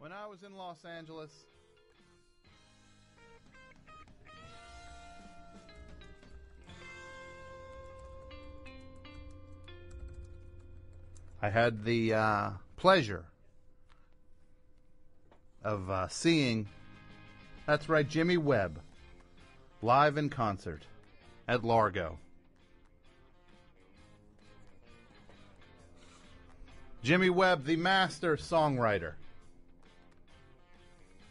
When I was in Los Angeles, I had the uh, pleasure of uh, seeing, that's right, Jimmy Webb live in concert at Largo. Jimmy Webb, the master songwriter,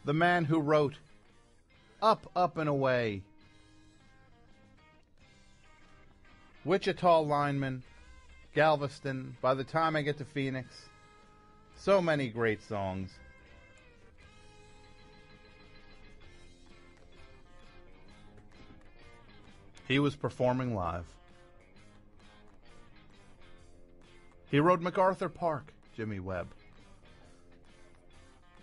the man who wrote Up, Up, and Away, Wichita Lineman, Galveston, By the Time I Get to Phoenix. So many great songs. He was performing live. He rode MacArthur Park, Jimmy Webb.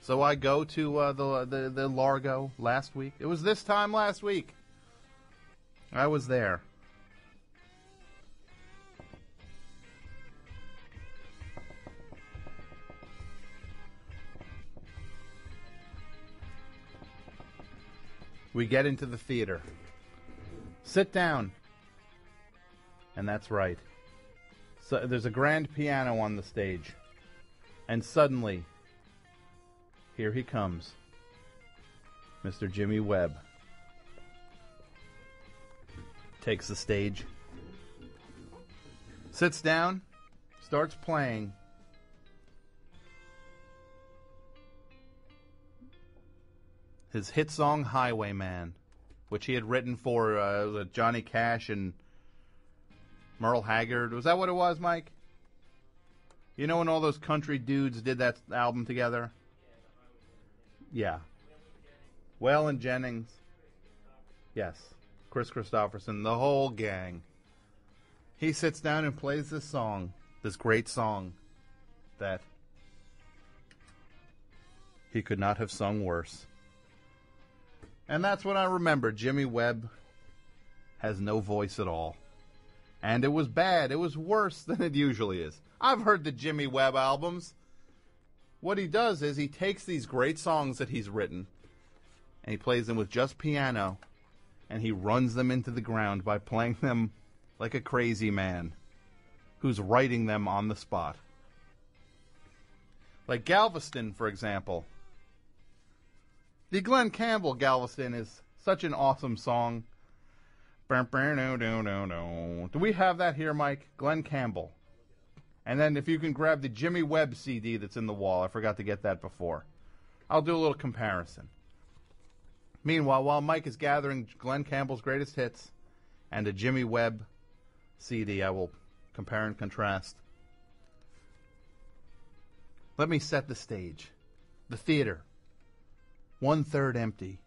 So I go to uh, the, the the Largo last week. It was this time last week. I was there. We get into the theater. Sit down. And that's right. So there's a grand piano on the stage. And suddenly, here he comes. Mr. Jimmy Webb takes the stage, sits down, starts playing. His hit song Highwayman, which he had written for uh, Johnny Cash and Merle Haggard. Was that what it was, Mike? You know when all those country dudes did that album together? Yeah. Waylon Jennings. Yes. Kris Kristofferson, the whole gang. He sits down and plays this song, this great song that he could not have sung worse. And that's when I remember Jimmy Webb has no voice at all. And it was bad. It was worse than it usually is. I've heard the Jimmy Webb albums. What he does is he takes these great songs that he's written and he plays them with just piano and he runs them into the ground by playing them like a crazy man who's writing them on the spot. Like Galveston, for example. The Glen Campbell Galveston is such an awesome song. Do we have that here, Mike? Glen Campbell. And then if you can grab the Jimmy Webb CD that's in the wall, I forgot to get that before. I'll do a little comparison. Meanwhile, while Mike is gathering Glen Campbell's greatest hits and a Jimmy Webb CD, I will compare and contrast. Let me set the stage. The theater, one third empty,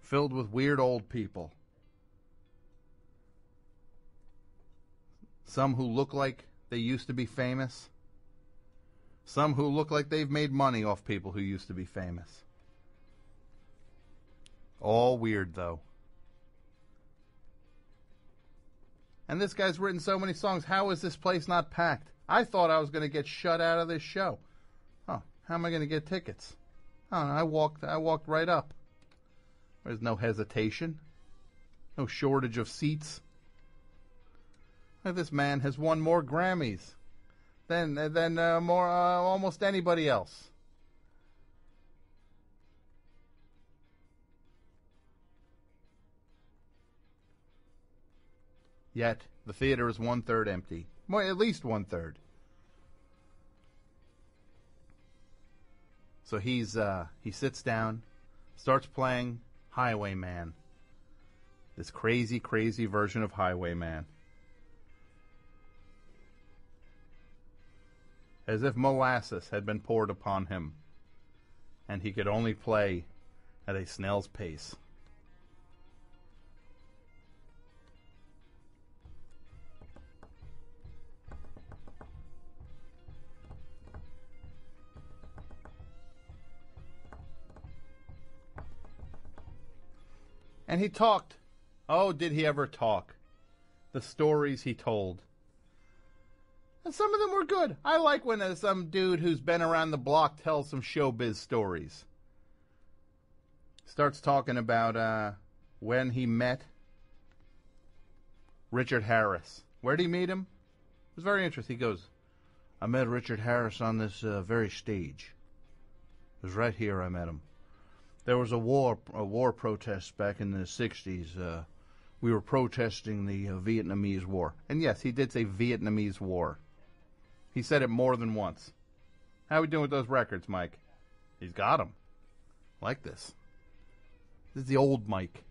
filled with weird old people. Some who look like they used to be famous. Some who look like they've made money off people who used to be famous. All weird, though. And this guy's written so many songs. How is this place not packed? I thought I was going to get shut out of this show. Oh, how am I going to get tickets? I walked. I walked right up. There's no hesitation, no shortage of seats. This man has won more Grammys than than uh, more uh, almost anybody else. Yet the theater is one third empty. At least one third. So he's uh, he sits down, starts playing Highwayman. This crazy, crazy version of Highwayman. As if molasses had been poured upon him, and he could only play at a snail's pace. And he talked. Oh, did he ever talk? The stories he told. And some of them were good. I like when uh, some dude who's been around the block tells some showbiz stories. Starts talking about uh, when he met Richard Harris. Where did he meet him? It was very interesting. He goes, I met Richard Harris on this uh, very stage. It was right here I met him. There was a war a war protest back in the 60s. Uh, we were protesting the uh, Vietnamese War. And yes, he did say Vietnamese War. He said it more than once. How we doing with those records, Mike? He's got them. Like this. This is the old Mike.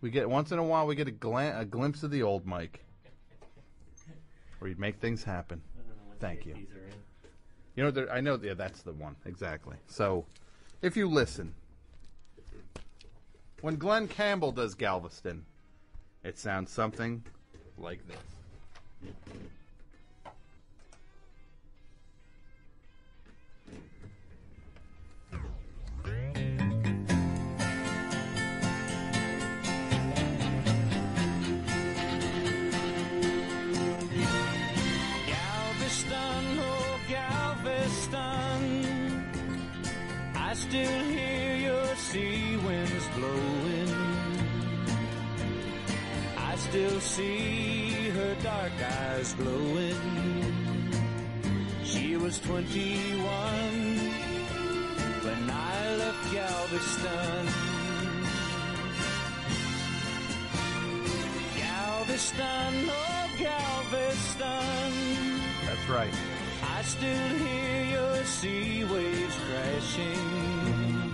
We get once in a while we get a, gla- a glimpse of the old Mike, where he'd make things happen. Thank you. You know, there, I know. Yeah, that's the one exactly. So, if you listen, when Glen Campbell does Galveston, it sounds something like this. Still hear your sea winds blowing. I still see her dark eyes glowing. She was 21 when I left Galveston. Galveston, oh Galveston. That's right. Still hear your sea waves crashing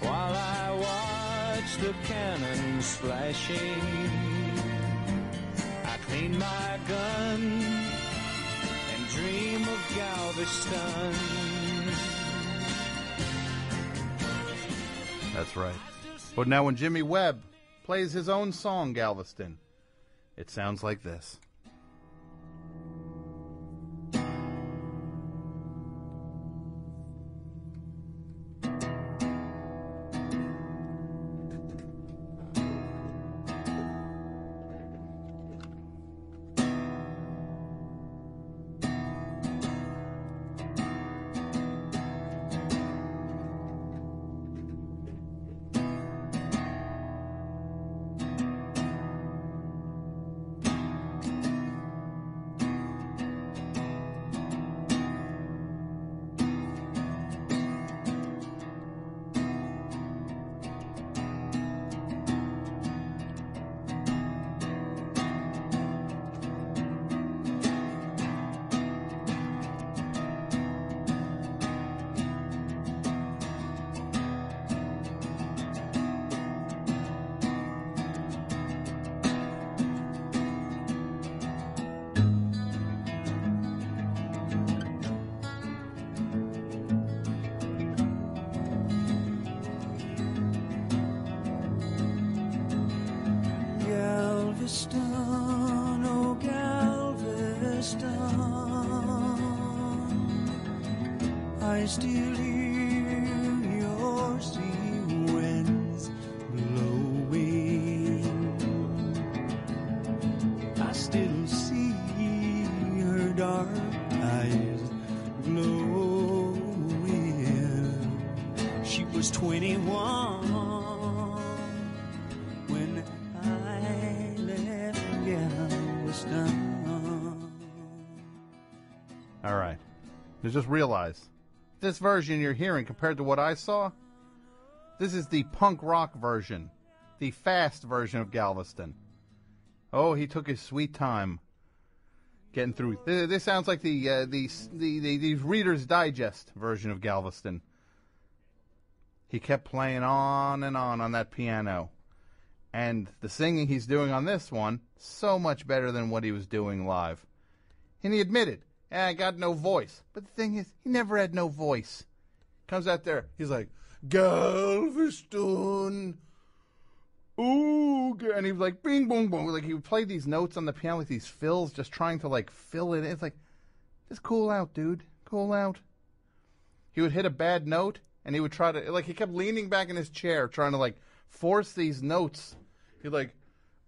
while I watch the cannons flashing. I clean my gun and dream of Galveston. That's right. But now when Jimmy Webb plays his own song, Galveston, it sounds like this. Was 21 when I left Galveston. All right. Now just realize this version you're hearing compared to what I saw, this is the punk rock version, the fast version of Galveston. Oh, he took his sweet time getting through. This, sounds like the, uh, the, the the the Reader's Digest version of Galveston. He kept playing on and on on that piano. And the singing he's doing on this one, so much better than what he was doing live. And he admitted, "Eh, I got no voice. But the thing is, he never had no voice. Comes out there, he's like, Galveston. Ooh, and he was like, bing, boom, boom. Like he would play these notes on the piano, like these fills, just trying to like fill it in. It's like, just cool out, dude. Cool out. He would hit a bad note, and he would try to, like, he kept leaning back in his chair, trying to like force these notes. He'd like,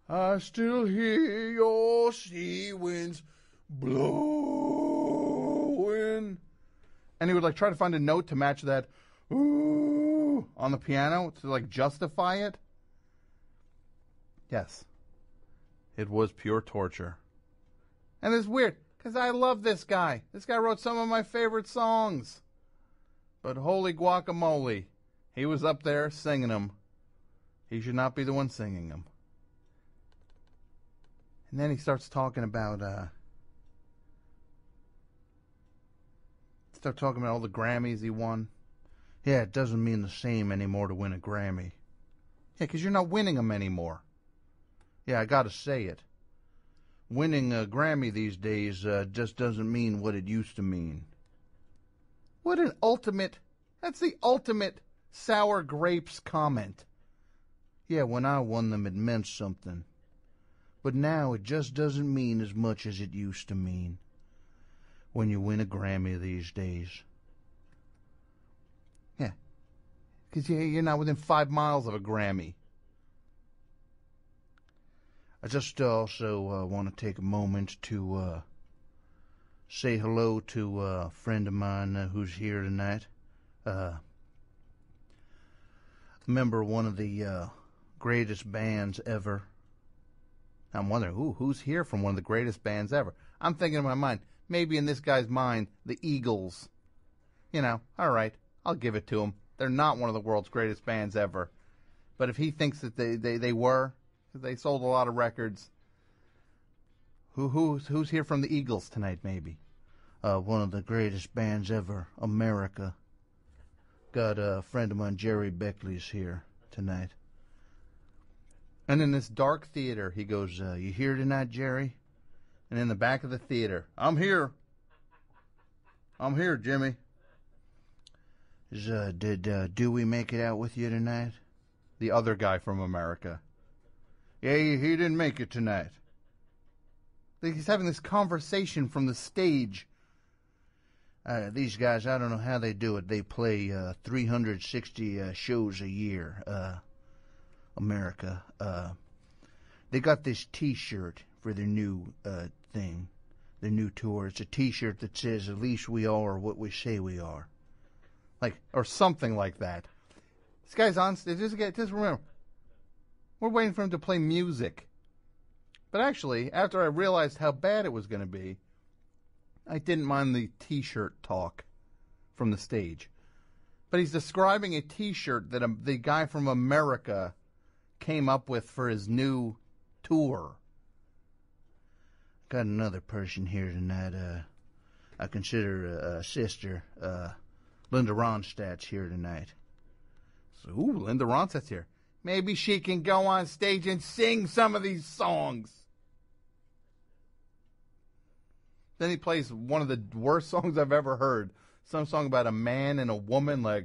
I still hear your sea winds blowing, and he would like try to find a note to match that ooh on the piano to like justify it. Yes, it was pure torture, and it's weird because I love this guy. This guy wrote some of my favorite songs, but holy guacamole, he was up there singing them. He should not be the one singing them. And then he starts talking about uh start talking about all the Grammys he won. Yeah, it doesn't mean the same anymore to win a Grammy. Yeah, because you're not winning them anymore. Yeah, I gotta say it. Winning a Grammy these days uh, just doesn't mean what it used to mean. What an ultimate. That's the ultimate sour grapes comment. Yeah, when I won them, it meant something. But now it just doesn't mean as much as it used to mean when you win a Grammy these days. Yeah. Because you're not within five miles of a Grammy. I just also uh, want to take a moment to uh, say hello to a friend of mine uh, who's here tonight. Uh, member of one of the uh, greatest bands ever. I'm wondering, ooh, who's here from one of the greatest bands ever? I'm thinking in my mind, maybe in this guy's mind, the Eagles. You know, all right, I'll give it to him. They're not one of the world's greatest bands ever. But if he thinks that they, they, they were, they sold a lot of records. Who who's who's here from the Eagles tonight? Maybe uh, one of the greatest bands ever, America. Got a friend of mine, Gerry Beckley's here tonight. And in this dark theater, he goes, uh, "You here tonight, Jerry?" And in the back of the theater, "I'm here. I'm here, Jimmy." Is, uh, did uh, Dewey make it out with you tonight? The other guy from America. Yeah, he, he didn't make it tonight. He's having this conversation from the stage. Uh, these guys, I don't know how they do it. They play uh, 360 uh, shows a year. Uh, America. Uh, they got this T-shirt for their new uh, thing, their new tour. It's a T-shirt that says, "At least we are what we say we are," like or something like that. This guy's on stage. Just, just remember, we're waiting for him to play music. But actually, after I realized how bad it was going to be, I didn't mind the T-shirt talk from the stage. But he's describing a T-shirt that a, the guy from America came up with for his new tour. Got another person here tonight. Uh, I consider a, a sister. Uh, Linda Ronstadt's here tonight. So, ooh, Linda Ronstadt's here. Maybe she can go on stage and sing some of these songs. Then he plays one of the worst songs I've ever heard. Some song about a man and a woman, like,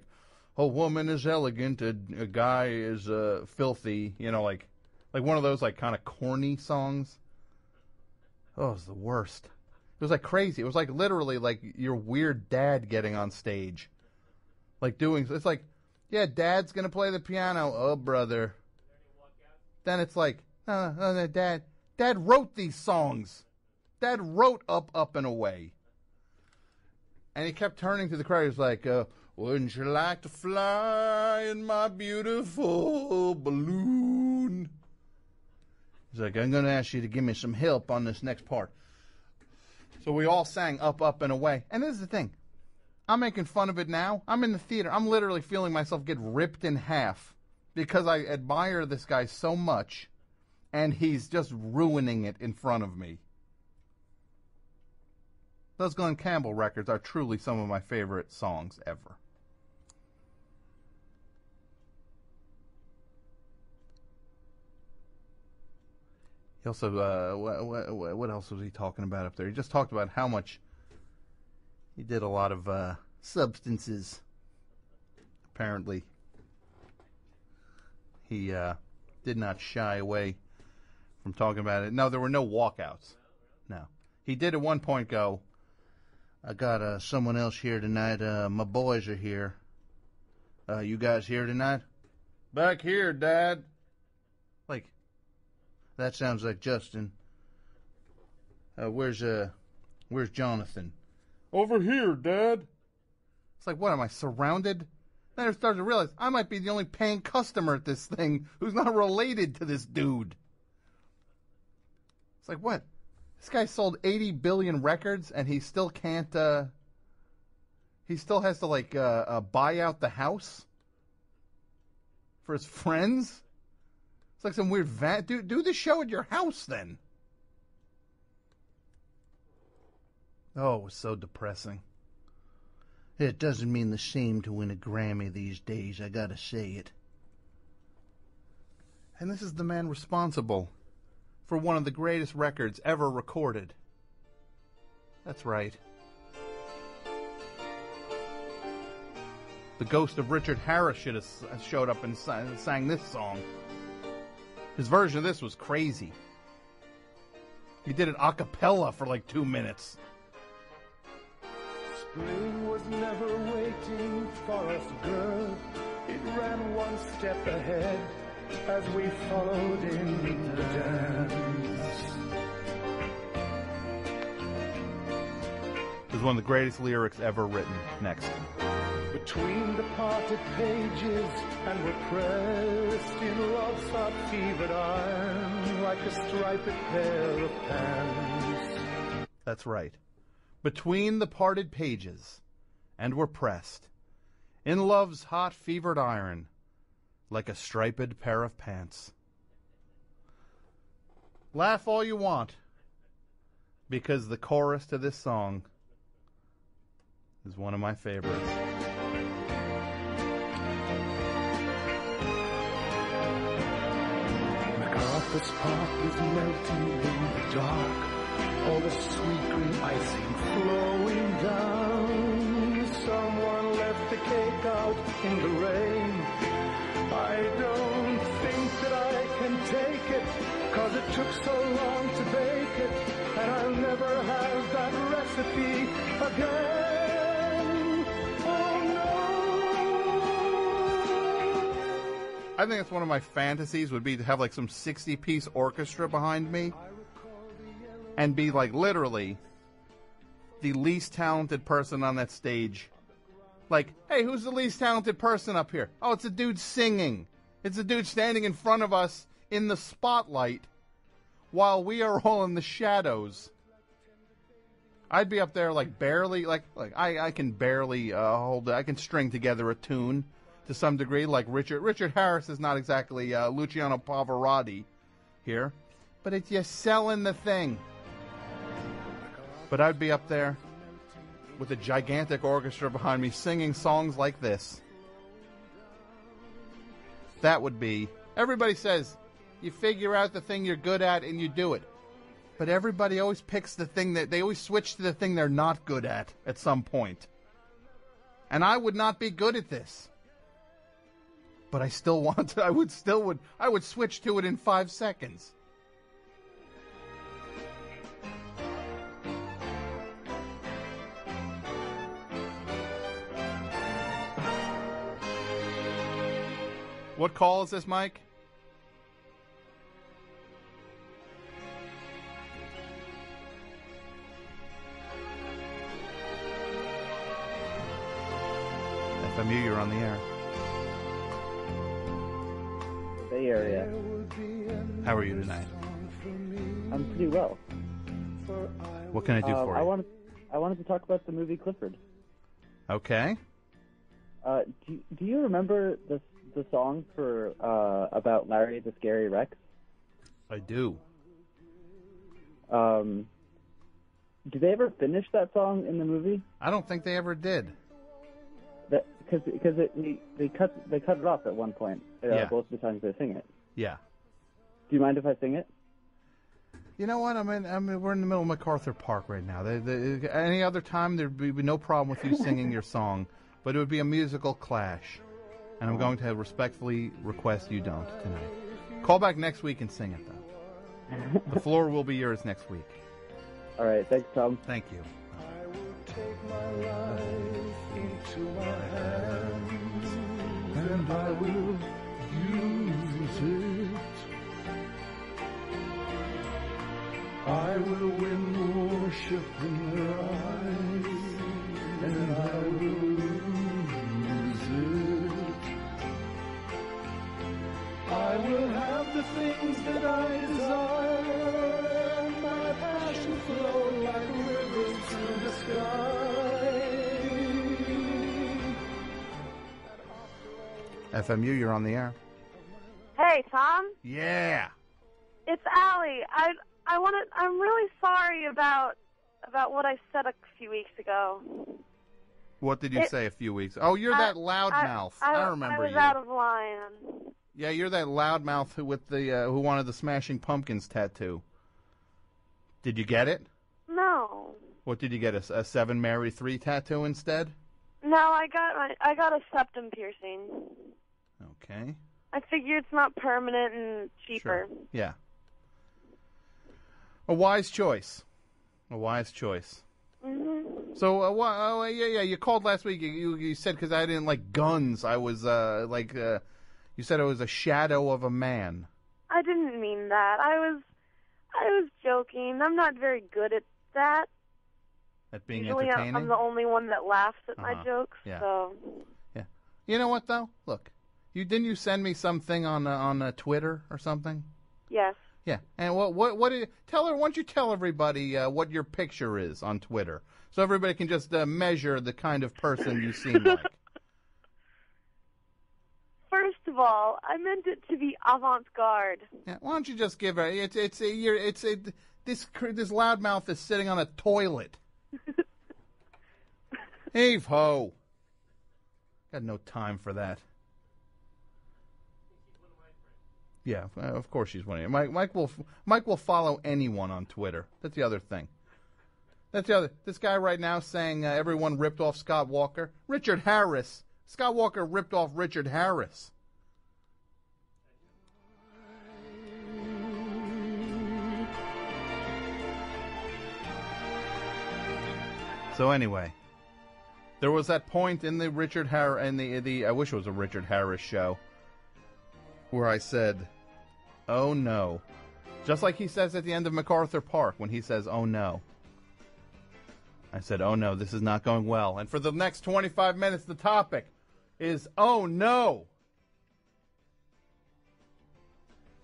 a woman is elegant, a, a guy is uh, filthy. You know, like, like one of those like kind of corny songs. Oh, it was the worst. It was like crazy. It was like literally like your weird dad getting on stage, like doing. It's like, yeah, dad's gonna play the piano. Oh, brother. Then it's like, uh, uh, dad, dad wrote these songs. Dad wrote up, up and away. And he kept turning to the crowd. He was like, uh, "Wouldn't you like to fly in my beautiful balloon?" He's like, "I'm going to ask you to give me some help on this next part." So we all sang "Up, Up and Away." And this is the thing: I'm making fun of it now. I'm in the theater. I'm literally feeling myself get ripped in half because I admire this guy so much, and he's just ruining it in front of me. Those Glen Campbell records are truly some of my favorite songs ever. He also, uh, what, what, what, else was he talking about up there? He just talked about how much he did a lot of uh, substances. Apparently, he uh, did not shy away from talking about it. No, there were no walkouts. No, he did at one point go. I got uh, someone else here tonight. Uh, my boys are here. Uh, you guys here tonight? Back here, Dad. Like, that sounds like Justin. Uh, where's uh, Where's Jonathan? Over here, Dad. It's like, what am I surrounded? Then I started to realize I might be the only paying customer at this thing who's not related to this dude. It's like, what? This guy sold 80 billion records and he still can't, uh, he still has to, like, uh, uh, buy out the house for his friends? It's like some weird van. Do, do the show at your house then. Oh, it was so depressing. It doesn't mean the same to win a Grammy these days, I gotta say it. And this is the man responsible for one of the greatest records ever recorded. That's right. The ghost of Richard Harris should have uh, showed up and sang this song. His version of this was crazy. He did it a cappella for like two minutes. Spring was never waiting for us, girl. It ran one step ahead as we followed in the dance. This is one of the greatest lyrics ever written. Next. Between the parted pages and we're pressed in love's hot fevered iron like a striped pair of pants. That's right. Between the parted pages and we're pressed in love's hot fevered iron like a striped pair of pants. Laugh all you want because the chorus to this song is one of my favorites. Is melting in the dark. All the sweet green icing flowing down. Someone left the cake out in the rain. I don't think that I can take it, cause it took so long to bake it, and I'll never have that recipe again. Oh no. I think that's one of my fantasies would be to have like some 60 piece orchestra behind me and be like literally the least talented person on that stage. Like, hey, who's the least talented person up here? Oh, it's a dude singing. It's a dude standing in front of us in the spotlight while we are all in the shadows. I'd be up there like barely, like, like I, I can barely uh, hold, I can string together a tune to some degree. Like Richard, Richard Harris is not exactly uh, Luciano Pavarotti here, but it's just selling the thing. But I'd be up there with a gigantic orchestra behind me singing songs like this. That would be. Everybody says you figure out the thing you're good at and you do it. But everybody always picks the thing that they always switch to the thing they're not good at at some point. And I would not be good at this. But I still want to, I would still would, I would switch to it in five seconds. What call is this, Mike? FMU, you're on the air. Bay Area. How are you tonight? I'm pretty well. What can I do Um, for I you? wanted, I wanted to talk about the movie Clifford. Okay. Uh, do, do you remember the the song for uh, about Larry the Scary Rex? I do. Um, did they ever finish that song in the movie? I don't think they ever did. That because because they- they cut they cut it off at one point. Uh, Yeah. Both the times they sing it. Yeah. Do you mind if I sing it? You know what? I mean, I mean, we're in the middle of MacArthur Park right now. They, they, any other time, there'd be no problem with you singing your song, but it would be a musical clash. And I'm going to respectfully request you don't tonight. Call back next week and sing it, though. the floor will be yours next week. All right, thanks, Tom. Thank you. I will take my life into FMU, you're on the air. Hey, Tom. Yeah. It's Allie. I I want to. I'm really sorry about about what I said a few weeks ago. What did you It- say a few weeks? Oh, you're I- that loudmouth. I, I, remember I was you. out of line. Yeah, you're that loudmouth who with the uh, who wanted the Smashing Pumpkins tattoo. Did you get it? No, What did you get? A, a Seven Mary Three tattoo instead? no. I got my, I got a septum piercing. Okay. I figure it's not permanent and cheaper. Sure. Yeah. A wise choice. A wise choice. hmm So, uh, wha- oh, yeah, yeah. You called last week. You you, you said because I didn't like guns, I was uh, like, uh, you said I was a shadow of a man. I didn't mean that. I was I was joking. I'm not very good at that. At being Usually, entertaining. I'm the only one that laughs at Uh-huh. my jokes. Yeah. So You know what though? Look, you didn't you send me something on uh, on uh, Twitter or something? yes. Yeah. And what what what? Did, tell her. Why don't you tell everybody uh, what your picture is on Twitter, so everybody can just uh, measure the kind of person you seem like. First of all, I meant it to be avant-garde. Yeah, why don't you just give her? It's it's a, you're, it's a, this cr- this loudmouth is sitting on a toilet. Eve ho. Got no time for that. Yeah, uh, of course she's winning. Mike, Mike will Mike will follow anyone on Twitter. That's the other thing. That's the other. This guy right now saying uh, everyone ripped off Scott Walker. Richard Harris. Scott Walker ripped off Richard Harris. So anyway, there was that point in the Richard Har in the the I wish it was a Richard Harris show where I said, "Oh no," just like he says at the end of MacArthur Park when he says, "Oh no." I said, "Oh no, this is not going well." And for the next 25 minutes, the topic is, "Oh no."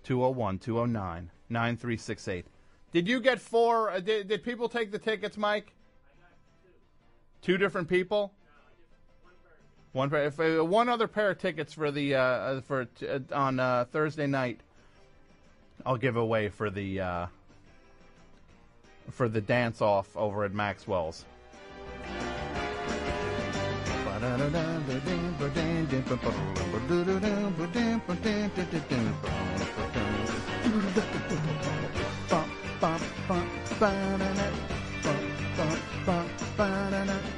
201 209 9368. Did you get four? Uh, did, did people take the tickets, Mike? Two different people. One pair, if, uh, one other pair of tickets for the uh, uh, for t- uh, on uh, Thursday night. I'll give away for the uh, for the dance off over at Maxwell's.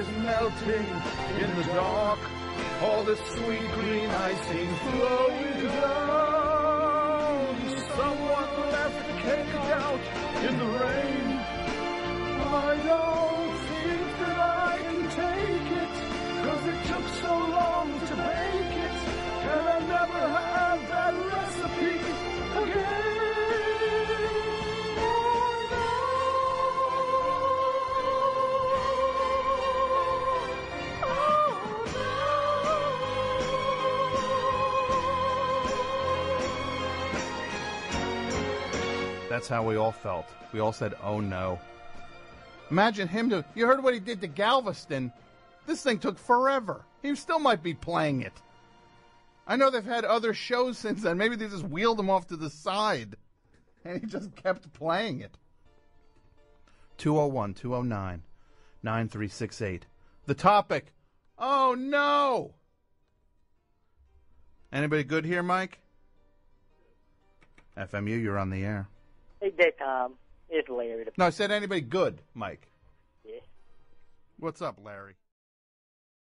is melting in the dark. All the sweet green icing flowing down. Someone left the cake out in the rain. I don't think that I can take it, cause it took so That's how we all felt. We all said, "Oh no." Imagine him to. You heard what he did to Galveston. This thing took forever. He still might be playing it. I know they've had other shows since then. Maybe they just wheeled him off to the side, and he just kept playing it. 201 209 9368. The topic Oh no! Anybody good here, Mike? FMU, you're on the air. Hey, Dick, um, it's Larry. No, I said anybody good, Mike. Yeah. What's up, Larry?